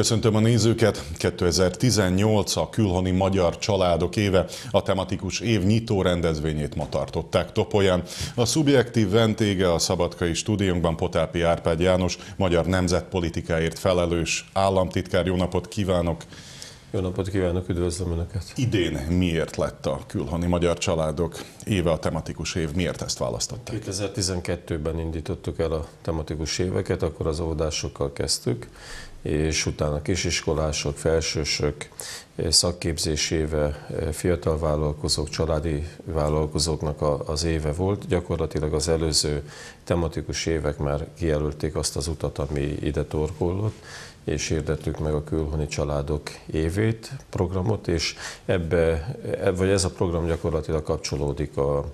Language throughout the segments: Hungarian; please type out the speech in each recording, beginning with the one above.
Köszöntöm a nézőket! 2018 a külhoni magyar családok éve. A tematikus év nyitó rendezvényét ma tartották Topolyán. A szubjektív vendége a Szabadkai stúdiónkban Potápi Árpád János, magyar nemzetpolitikáért felelős államtitkár. Jó napot kívánok! Jó napot kívánok, üdvözlöm Önöket! Idén miért lett a külhoni magyar családok éve a tematikus év? Miért ezt választották? 2012-ben indítottuk el a tematikus éveket, akkor az óvodásokkal kezdtük, és utána kisiskolások, felsősök, szakképzés éve, fiatal vállalkozók, családi vállalkozóknak az éve volt. Gyakorlatilag az előző tematikus évek már kijelölték azt az utat, ami ide torkollott, és hirdettük meg a külhoni családok évét, programot, és ebbe, vagy ez a program gyakorlatilag kapcsolódik a,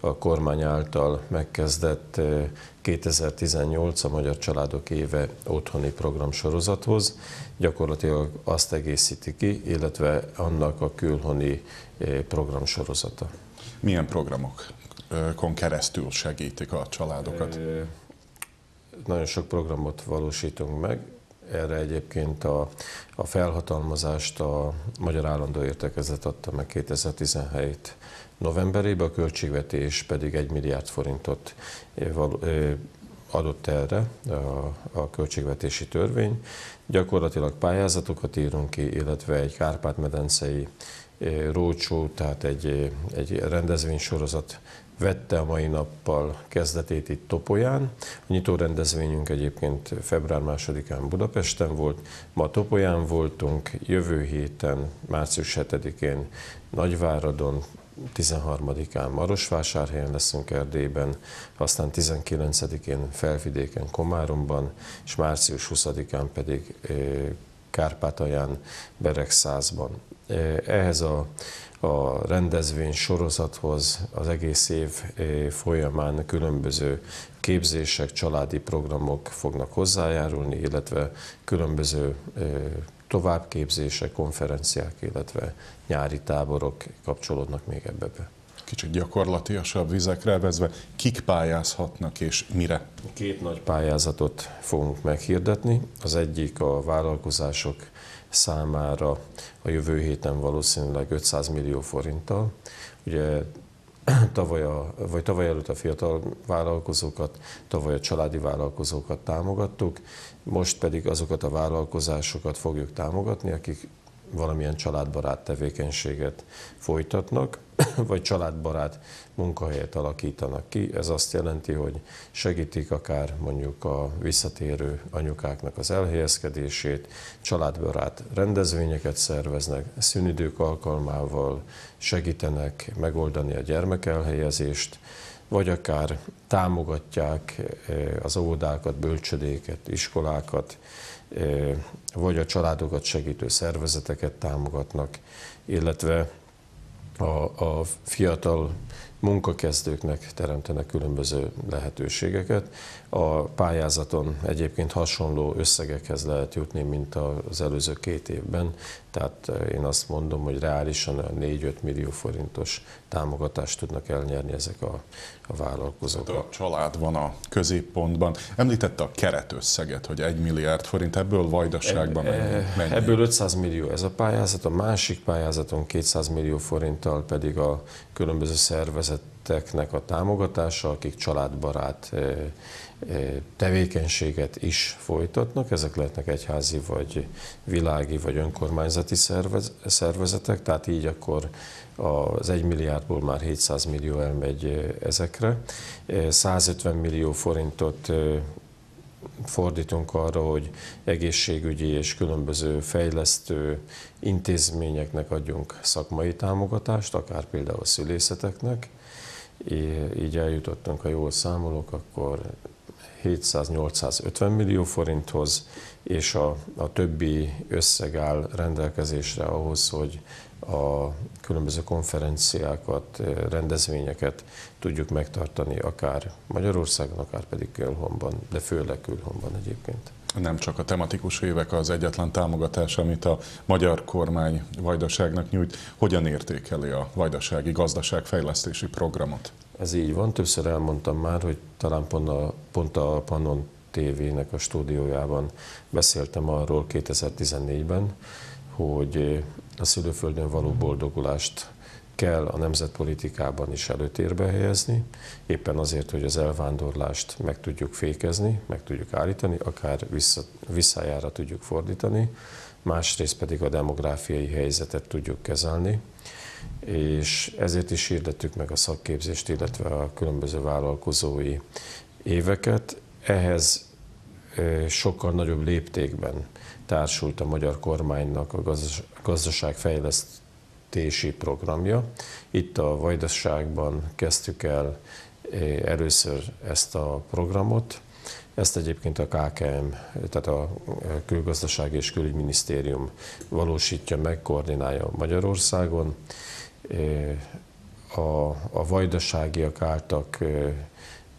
a kormány által megkezdett 2018 a Magyar Családok éve otthoni programsorozathoz. Gyakorlatilag azt egészíti ki, illetve annak a külhoni programsorozata. Milyen programokon keresztül segítik a családokat? Nagyon sok programot valósítunk meg, erre egyébként a, a felhatalmazást a Magyar Állandó Értekezlet adta meg 2017 novemberében, a költségvetés pedig 1 milliárd forintot adott erre a, a költségvetési törvény. Gyakorlatilag pályázatokat írunk ki, illetve egy Kárpát-medencei rócsó, tehát egy, egy rendezvénysorozat vette a mai nappal kezdetét itt Topolyán. A nyitó rendezvényünk egyébként február másodikán Budapesten volt, ma Topolyán voltunk, jövő héten, március 7-én Nagyváradon, 13-án Marosvásárhelyen leszünk Erdélyben, aztán 19-én Felvidéken Komáromban, és március 20-án pedig eh, Kárpátalján Beregszázban. Eh, ehhez a a rendezvény sorozathoz az egész év eh, folyamán különböző képzések, családi programok fognak hozzájárulni, illetve különböző eh, továbbképzések, konferenciák, illetve nyári táborok kapcsolódnak még ebbe be. Kicsit gyakorlatiasabb vizekre vezve, kik pályázhatnak és mire? Két nagy pályázatot fogunk meghirdetni. Az egyik a vállalkozások számára a jövő héten valószínűleg 500 millió forinttal. Ugye tavaly, a, vagy tavaly előtt a fiatal vállalkozókat, tavaly a családi vállalkozókat támogattuk, most pedig azokat a vállalkozásokat fogjuk támogatni, akik valamilyen családbarát tevékenységet folytatnak, vagy családbarát munkahelyet alakítanak ki. Ez azt jelenti, hogy segítik akár mondjuk a visszatérő anyukáknak az elhelyezkedését, családbarát rendezvényeket szerveznek, szünidők alkalmával segítenek megoldani a gyermekelhelyezést, vagy akár támogatják eh, az óvodákat, bölcsödéket, iskolákat, vagy a családokat segítő szervezeteket támogatnak, illetve a, a fiatal munkakezdőknek teremtenek különböző lehetőségeket. A pályázaton egyébként hasonló összegekhez lehet jutni, mint az előző két évben, tehát én azt mondom, hogy reálisan 4-5 millió forintos támogatást tudnak elnyerni ezek a, a vállalkozók. A család van a középpontban. Említette a keretösszeget, hogy 1 milliárd forint, ebből vajdaságban mennyi? mennyi? Ebből 500 millió ez a pályázat, a másik pályázaton 200 millió forinttal pedig a különböző szervezeteknek a támogatása, akik családbarát tevékenységet is folytatnak. Ezek lehetnek egyházi, vagy világi, vagy önkormányzati szervez, szervezetek, tehát így akkor az 1 milliárdból már 700 millió elmegy ezekre. 150 millió forintot fordítunk arra, hogy egészségügyi és különböző fejlesztő intézményeknek adjunk szakmai támogatást, akár például a szülészeteknek. Így eljutottunk, ha jól számolok, akkor 700-850 millió forinthoz, és a, a többi összeg áll rendelkezésre ahhoz, hogy a különböző konferenciákat, rendezvényeket tudjuk megtartani akár Magyarországon, akár pedig Külhomban, de főleg Külhomban egyébként. Nem csak a tematikus évek az egyetlen támogatás, amit a magyar kormány Vajdaságnak nyújt. Hogyan értékeli a Vajdasági Gazdaságfejlesztési Programot? Ez így van, többször elmondtam már, hogy talán pont a, pont a Pannon TV-nek a stúdiójában beszéltem arról 2014-ben, hogy a szülőföldön való boldogulást kell a nemzetpolitikában is előtérbe helyezni, éppen azért, hogy az elvándorlást meg tudjuk fékezni, meg tudjuk állítani, akár vissza, visszájára tudjuk fordítani, másrészt pedig a demográfiai helyzetet tudjuk kezelni, és ezért is hirdettük meg a szakképzést, illetve a különböző vállalkozói éveket. Ehhez sokkal nagyobb léptékben társult a magyar kormánynak a gazdaságfejlesztési programja. Itt a Vajdaságban kezdtük el először ezt a programot, ezt egyébként a KKM, tehát a Külgazdasági és Külügyminisztérium valósítja meg, koordinálja Magyarországon. A, a vajdaságiak álltak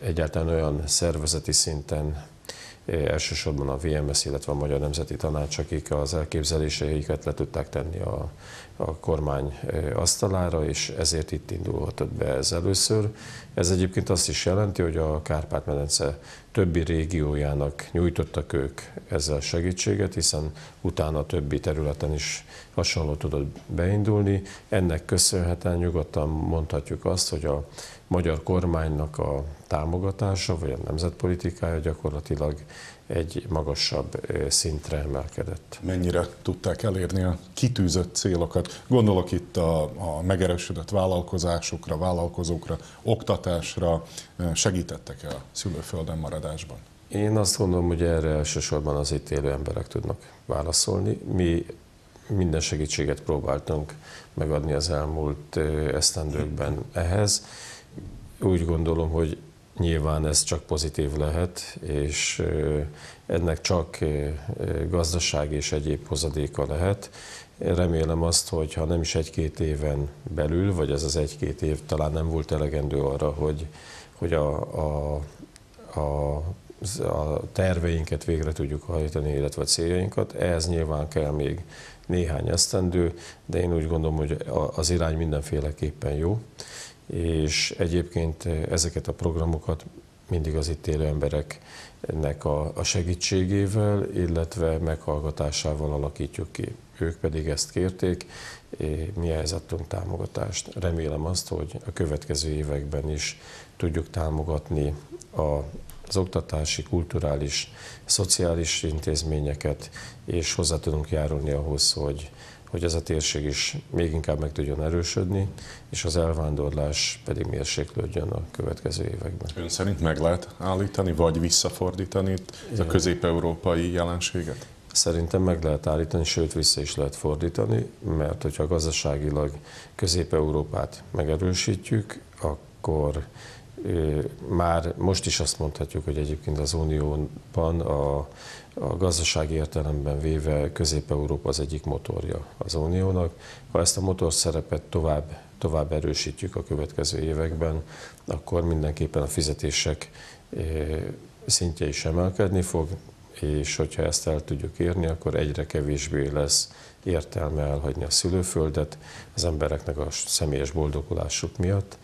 egyáltalán olyan szervezeti szinten elsősorban a VMS, illetve a Magyar Nemzeti Tanács, akik az elképzeléseiket le tudták tenni a, a kormány asztalára, és ezért itt indulhatott be ez először. Ez egyébként azt is jelenti, hogy a Kárpát-medence többi régiójának nyújtottak ők ezzel segítséget, hiszen utána többi területen is hasonló tudott beindulni. Ennek köszönhetően nyugodtan mondhatjuk azt, hogy a magyar kormánynak a támogatása, vagy a nemzetpolitikája gyakorlatilag egy magasabb szintre emelkedett. Mennyire tudták elérni a kitűzött célokat? Gondolok itt a, a megerősödött vállalkozásokra, vállalkozókra, oktatásra. Segítettek-e a szülőföldön maradásban? Én azt gondolom, hogy erre elsősorban az itt élő emberek tudnak válaszolni. Mi minden segítséget próbáltunk megadni az elmúlt esztendőkben ehhez. Úgy gondolom, hogy nyilván ez csak pozitív lehet, és ennek csak gazdaság és egyéb hozadéka lehet. Remélem azt, hogy ha nem is egy-két éven belül, vagy ez az egy-két év talán nem volt elegendő arra, hogy, hogy a, a, a a terveinket végre tudjuk hajtani, illetve a céljainkat. Ehhez nyilván kell még néhány esztendő, de én úgy gondolom, hogy az irány mindenféleképpen jó és egyébként ezeket a programokat mindig az itt élő embereknek a, segítségével, illetve meghallgatásával alakítjuk ki. Ők pedig ezt kérték, mi ehhez adtunk támogatást. Remélem azt, hogy a következő években is tudjuk támogatni a az oktatási, kulturális, szociális intézményeket, és hozzá tudunk járulni ahhoz, hogy hogy ez a térség is még inkább meg tudjon erősödni, és az elvándorlás pedig mérséklődjön a következő években. Ön szerint meg lehet állítani, vagy visszafordítani ez a közép-európai jelenséget? Szerintem meg lehet állítani, sőt vissza is lehet fordítani, mert hogyha gazdaságilag Közép-Európát megerősítjük, akkor már most is azt mondhatjuk, hogy egyébként az Unióban a, a gazdasági értelemben véve Közép-Európa az egyik motorja az Uniónak. Ha ezt a motor szerepet tovább, tovább erősítjük a következő években, akkor mindenképpen a fizetések szintje is emelkedni fog, és hogyha ezt el tudjuk érni, akkor egyre kevésbé lesz értelme elhagyni a szülőföldet az embereknek a személyes boldogulásuk miatt,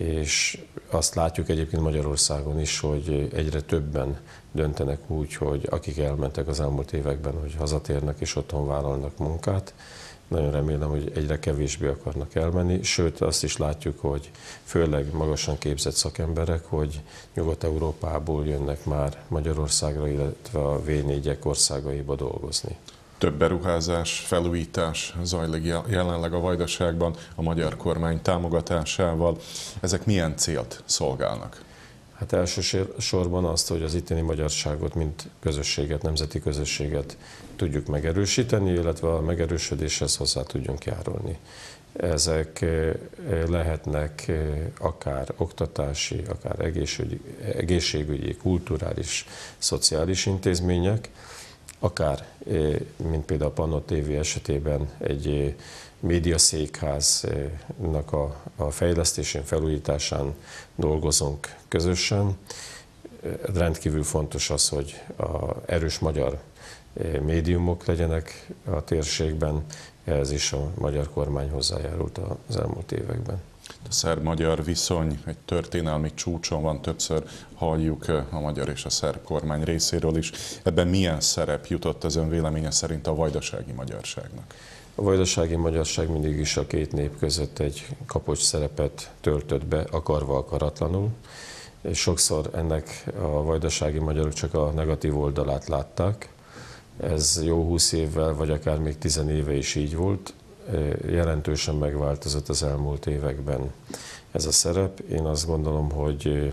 és azt látjuk egyébként Magyarországon is, hogy egyre többen döntenek úgy, hogy akik elmentek az elmúlt években, hogy hazatérnek és otthon vállalnak munkát. Nagyon remélem, hogy egyre kevésbé akarnak elmenni, sőt azt is látjuk, hogy főleg magasan képzett szakemberek, hogy Nyugat-Európából jönnek már Magyarországra, illetve a V4-ek országaiba dolgozni több beruházás, felújítás zajlik jelenleg a Vajdaságban a magyar kormány támogatásával. Ezek milyen célt szolgálnak? Hát elsősorban azt, hogy az itteni magyarságot, mint közösséget, nemzeti közösséget tudjuk megerősíteni, illetve a megerősödéshez hozzá tudjunk járulni. Ezek eh, lehetnek eh, akár oktatási, akár egészségügyi, egészségügyi kulturális, szociális intézmények, akár, mint például a Panno TV esetében egy médiaszékháznak a, a fejlesztésén, felújításán dolgozunk közösen. Rendkívül fontos az, hogy a erős magyar médiumok legyenek a térségben, ehhez is a magyar kormány hozzájárult az elmúlt években. Szerb-magyar viszony egy történelmi csúcson van, többször halljuk a magyar és a szerb kormány részéről is. Ebben milyen szerep jutott az ön véleménye szerint a vajdasági magyarságnak? A vajdasági magyarság mindig is a két nép között egy kapocs szerepet töltött be, akarva akaratlanul. És sokszor ennek a vajdasági magyarok csak a negatív oldalát látták. Ez jó húsz évvel, vagy akár még tizen éve is így volt. Jelentősen megváltozott az elmúlt években ez a szerep. Én azt gondolom, hogy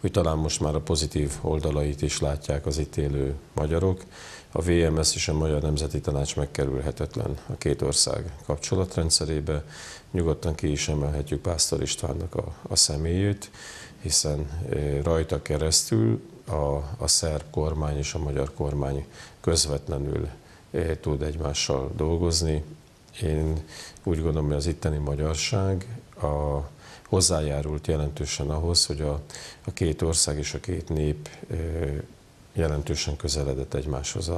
hogy talán most már a pozitív oldalait is látják az itt élő magyarok. A VMS és a Magyar Nemzeti Tanács megkerülhetetlen a két ország kapcsolatrendszerébe. Nyugodtan ki is emelhetjük Pásztor Istvánnak a, a személyét, hiszen rajta keresztül a, a szerb kormány és a magyar kormány közvetlenül tud egymással dolgozni. Én úgy gondolom, hogy az itteni magyarság a, hozzájárult jelentősen ahhoz, hogy a, a két ország és a két nép jelentősen közeledett egymáshoz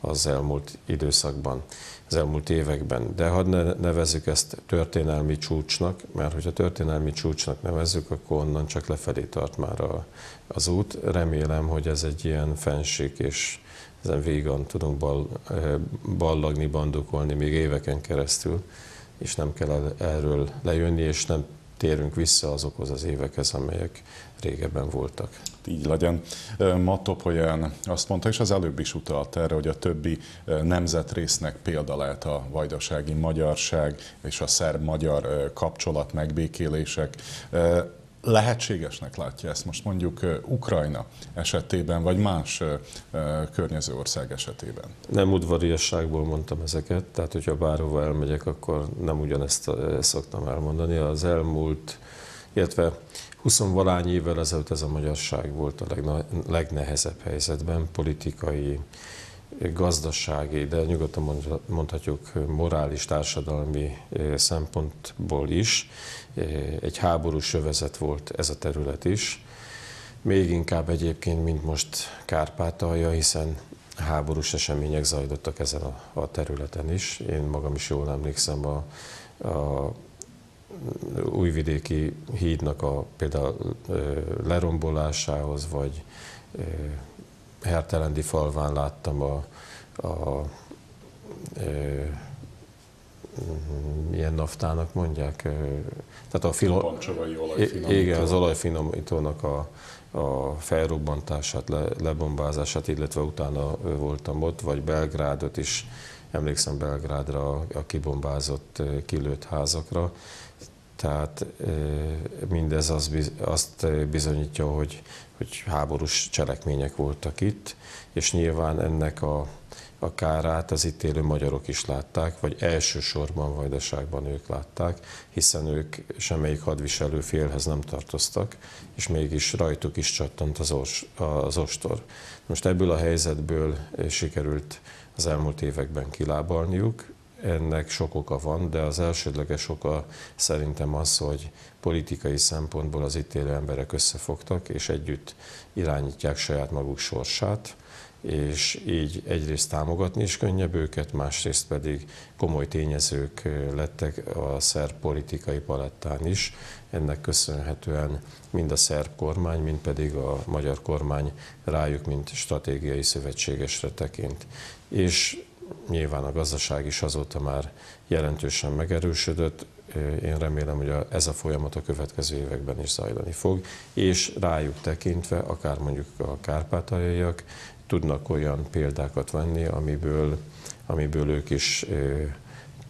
az elmúlt időszakban, az elmúlt években. De hadd ne nevezzük ezt történelmi csúcsnak, mert hogyha történelmi csúcsnak nevezzük, akkor onnan csak lefelé tart már a, az út. Remélem, hogy ez egy ilyen fenség, és ezen végan tudunk bal, ballagni, bandukolni még éveken keresztül, és nem kell erről lejönni, és nem térünk vissza azokhoz az évekhez, amelyek régebben voltak. Így legyen. Ma Topolyán azt mondta, és az előbb is utalt erre, hogy a többi nemzetrésznek példa lehet a vajdasági magyarság és a szerb-magyar kapcsolat megbékélések lehetségesnek látja ezt most mondjuk Ukrajna esetében, vagy más környező ország esetében? Nem udvariasságból mondtam ezeket, tehát hogyha bárhova elmegyek, akkor nem ugyanezt szoktam elmondani. Az elmúlt, illetve 20 valány évvel ezelőtt ez a magyarság volt a legnehezebb helyzetben, politikai, gazdasági, de nyugodtan mondhatjuk morális, társadalmi szempontból is. Egy háborús övezet volt ez a terület is. Még inkább egyébként, mint most Kárpátalja, hiszen háborús események zajlottak ezen a, a területen is. Én magam is jól emlékszem a, a újvidéki hídnak a például lerombolásához, vagy Hertelendi falván láttam a, a e, milyen naftának mondják? Tehát a filo... Igen, az olajfinomítónak a, a felrobbantását, le, lebombázását, illetve utána voltam ott, vagy Belgrádot is, emlékszem Belgrádra, a kibombázott, kilőtt házakra. Tehát mindez az, azt bizonyítja, hogy, hogy háborús cselekmények voltak itt, és nyilván ennek a, a kárát az itt élő magyarok is látták, vagy elsősorban Vajdaságban ők látták, hiszen ők semmelyik hadviselő félhez nem tartoztak, és mégis rajtuk is csattant az, ors, az ostor. Most ebből a helyzetből sikerült az elmúlt években kilábalniuk, ennek sok oka van, de az elsődleges oka szerintem az, hogy politikai szempontból az itt élő emberek összefogtak, és együtt irányítják saját maguk sorsát, és így egyrészt támogatni is könnyebb őket, másrészt pedig komoly tényezők lettek a szerb politikai palettán is. Ennek köszönhetően mind a szerb kormány, mind pedig a magyar kormány rájuk, mint stratégiai szövetségesre tekint. És nyilván a gazdaság is azóta már jelentősen megerősödött, én remélem, hogy ez a folyamat a következő években is zajlani fog, és rájuk tekintve, akár mondjuk a kárpátaljaiak, tudnak olyan példákat venni, amiből, amiből ők is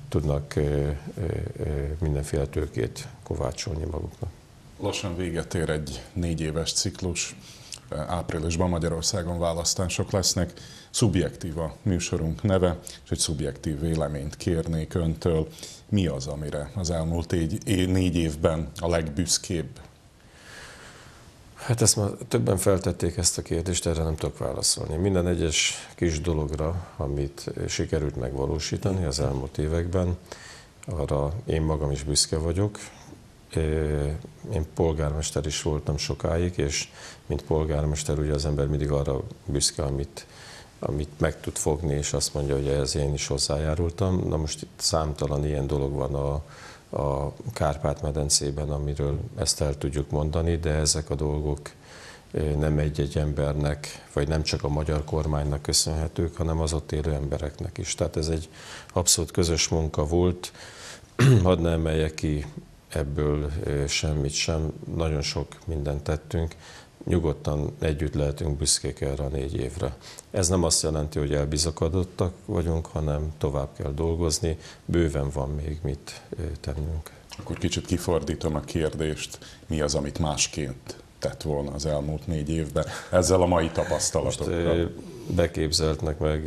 tudnak mindenféle tőkét kovácsolni maguknak. Lassan véget ér egy négy éves ciklus. Áprilisban Magyarországon választások lesznek. Szubjektív a műsorunk neve, és egy szubjektív véleményt kérnék öntől. Mi az, amire az elmúlt négy évben a legbüszkébb? Hát ezt már többen feltették ezt a kérdést, erre nem tudok válaszolni. Minden egyes kis dologra, amit sikerült megvalósítani az elmúlt években, arra én magam is büszke vagyok. Én polgármester is voltam sokáig, és mint polgármester ugye az ember mindig arra büszke, amit amit meg tud fogni, és azt mondja, hogy ehhez én is hozzájárultam. Na most itt számtalan ilyen dolog van a, a Kárpát-medencében, amiről ezt el tudjuk mondani, de ezek a dolgok nem egy-egy embernek, vagy nem csak a magyar kormánynak köszönhetők, hanem az ott élő embereknek is. Tehát ez egy abszolút közös munka volt. Hadd ne emeljek ki ebből semmit sem, nagyon sok mindent tettünk, nyugodtan együtt lehetünk büszkék erre a négy évre. Ez nem azt jelenti, hogy elbizakadottak vagyunk, hanem tovább kell dolgozni, bőven van még mit tennünk. Akkor kicsit kifordítom a kérdést, mi az, amit másként tett volna az elmúlt négy évben ezzel a mai tapasztalatokkal? Most beképzeltnek meg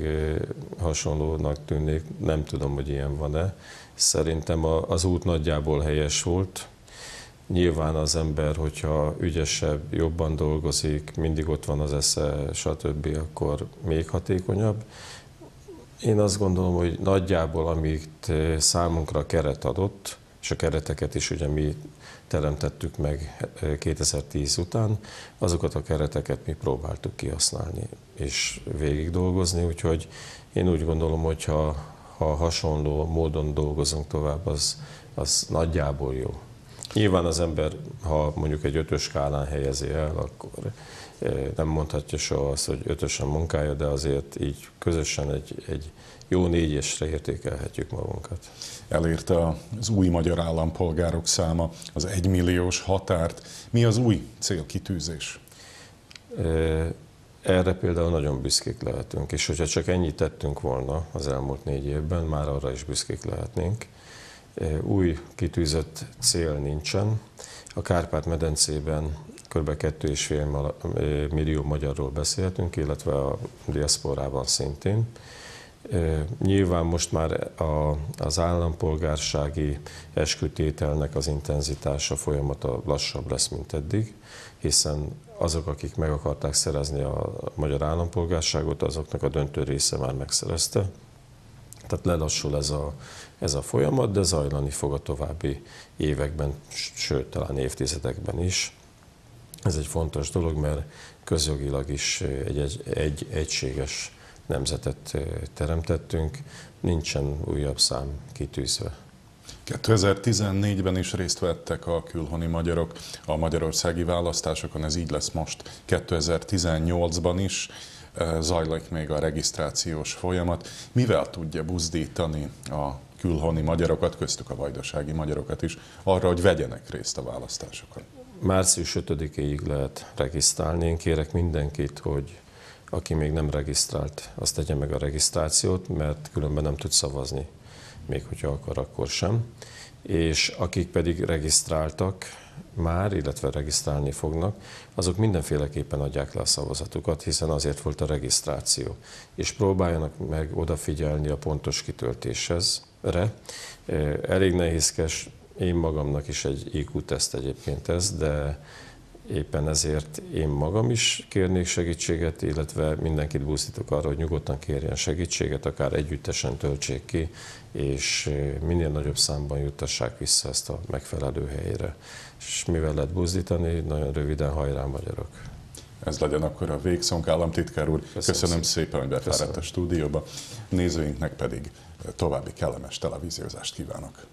hasonlónak tűnik, nem tudom, hogy ilyen van-e. Szerintem az út nagyjából helyes volt. Nyilván az ember, hogyha ügyesebb, jobban dolgozik, mindig ott van az esze, stb., akkor még hatékonyabb. Én azt gondolom, hogy nagyjából, amit számunkra keret adott, és a kereteket is ugye mi teremtettük meg 2010 után, azokat a kereteket mi próbáltuk kihasználni és végig dolgozni, úgyhogy én úgy gondolom, hogy ha, ha hasonló módon dolgozunk tovább, az, az nagyjából jó. Nyilván az ember, ha mondjuk egy ötös skálán helyezi el, akkor nem mondhatja soha azt, hogy ötösen munkája, de azért így közösen egy, egy jó négyesre értékelhetjük magunkat. Elérte az új magyar állampolgárok száma az egymilliós határt. Mi az új célkitűzés? Erre például nagyon büszkék lehetünk, és hogyha csak ennyit tettünk volna az elmúlt négy évben, már arra is büszkék lehetnénk. Új kitűzött cél nincsen. A Kárpát-medencében kb. 2,5 millió magyarról beszélhetünk, illetve a diaszporában szintén. Nyilván most már a, az állampolgársági eskütételnek az intenzitása folyamata lassabb lesz, mint eddig, hiszen azok, akik meg akarták szerezni a magyar állampolgárságot, azoknak a döntő része már megszerezte. Tehát lelassul ez a, ez a folyamat, de zajlani fog a további években, sőt, talán évtizedekben is. Ez egy fontos dolog, mert közjogilag is egy, egy, egy egységes nemzetet teremtettünk, nincsen újabb szám kitűzve. 2014-ben is részt vettek a külhoni magyarok a magyarországi választásokon, ez így lesz most 2018-ban is zajlik még a regisztrációs folyamat. Mivel tudja buzdítani a külhoni magyarokat, köztük a vajdasági magyarokat is, arra, hogy vegyenek részt a választásokon? Március 5-ig lehet regisztrálni. Én kérek mindenkit, hogy aki még nem regisztrált, azt tegye meg a regisztrációt, mert különben nem tud szavazni, még hogyha akar, akkor sem. És akik pedig regisztráltak már, illetve regisztrálni fognak, azok mindenféleképpen adják le a szavazatukat, hiszen azért volt a regisztráció. És próbáljanak meg odafigyelni a pontos kitöltéshez. Elég nehézkes, én magamnak is egy IQ-teszt egyébként ez, de Éppen ezért én magam is kérnék segítséget, illetve mindenkit buzdítok arra, hogy nyugodtan kérjen segítséget, akár együttesen töltsék ki, és minél nagyobb számban juttassák vissza ezt a megfelelő helyre. És mivel lehet buzdítani, nagyon röviden hajrá magyarok. Ez legyen akkor a végszónk, államtitkár úr. Köszönöm, Köszönöm szépen, hogy befáradt a stúdióba. Nézőinknek pedig további kellemes televíziózást kívánok.